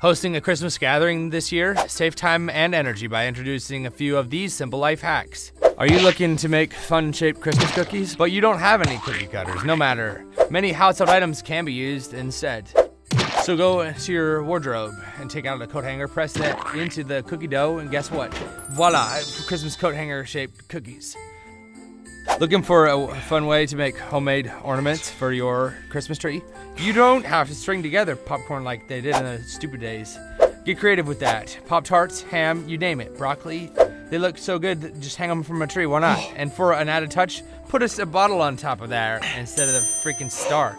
hosting a Christmas gathering this year, save time and energy by introducing a few of these simple life hacks. Are you looking to make fun shaped Christmas cookies, but you don't have any cookie cutters? No matter. Many household items can be used instead. So go to your wardrobe and take out a coat hanger, press that into the cookie dough, and guess what? Voila, Christmas coat hanger shaped cookies. Looking for a fun way to make homemade ornaments for your Christmas tree? You don't have to string together popcorn like they did in the stupid days. Get creative with that. Pop tarts, ham, you name it. Broccoli, they look so good, just hang them from a tree, why not? Oh. And for an added touch, put us a bottle on top of there instead of the freaking star.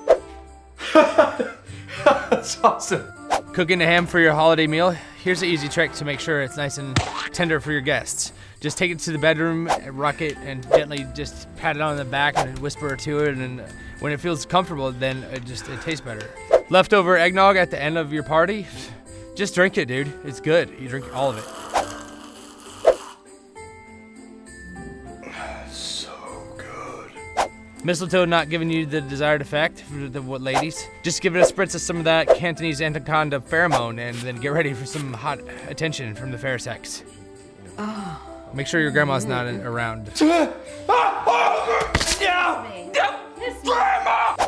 That's awesome. Cooking a ham for your holiday meal? Here's an easy trick to make sure it's nice and tender for your guests. Just take it to the bedroom, rock it, and gently just pat it on the back and whisper to it. And when it feels comfortable, then it just it tastes better. Leftover eggnog at the end of your party? Just drink it, dude. It's good. You drink all of it. Mistletoe not giving you the desired effect for the what ladies. Just give it a spritz of some of that Cantonese anaconda pheromone and then get ready for some hot attention from the fair sex. Oh. Make sure your grandma's not in, around.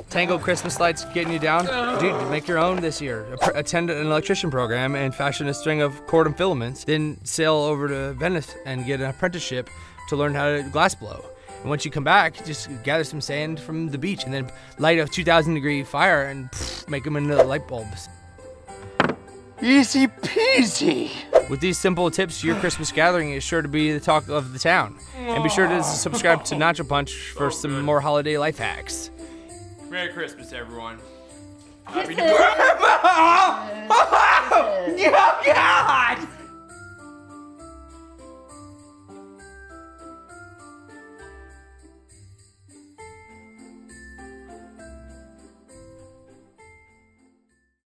Tango Christmas lights getting you down? Dude, make your own this year. Attend an electrician program and fashion a string of cord and filaments. Then sail over to Venice and get an apprenticeship to learn how to glass blow. And once you come back, just gather some sand from the beach and then light a 2,000 degree fire and pff, make them into light bulbs. Easy peasy. With these simple tips, your Christmas gathering is sure to be the talk of the town. And be sure to subscribe to Nacho Punch for oh, some more holiday life hacks. Merry Christmas, everyone. Happy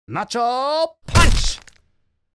Nacho